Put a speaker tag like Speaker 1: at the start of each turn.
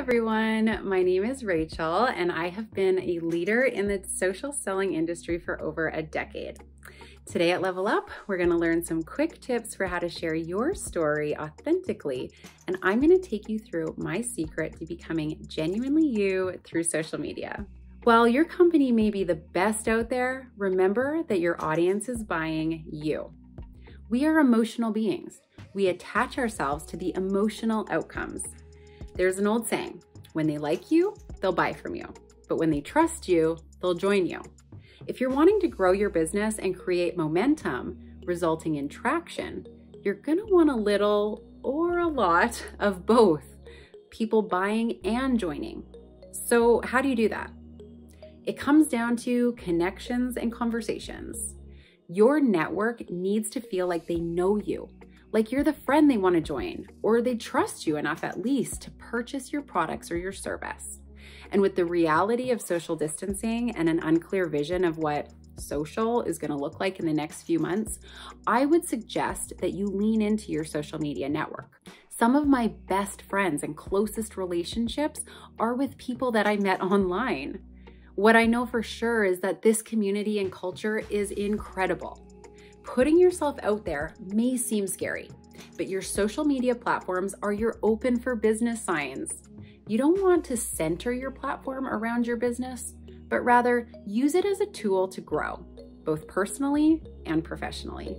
Speaker 1: everyone. My name is Rachael, and I have been a leader in the social selling industry for over a decade. Today at Level Up, we're going to learn some quick tips for how to share your story authentically, and I'm going to take you through my secret to becoming genuinely you through social media. While your company may be the best out there, remember that your audience is buying you. We are emotional beings. We attach ourselves to the emotional outcomes. There's an old saying, when they like you, they'll buy from you. But when they trust you, they'll join you. If you're wanting to grow your business and create momentum, resulting in traction, you're gonna want a little or a lot of both, people buying and joining. So how do you do that? It comes down to connections and conversations. Your network needs to feel like they know you like you're the friend they want to join, or they trust you enough at least to purchase your products or your service. And with the reality of social distancing and an unclear vision of what social is going to look like in the next few months, I would suggest that you lean into your social media network. Some of my best friends and closest relationships are with people that I met online. What I know for sure is that this community and culture is incredible. Putting yourself out there may seem scary, but your social media platforms are your open for business signs. You don't want to center your platform around your business, but rather use it as a tool to grow, both personally and professionally.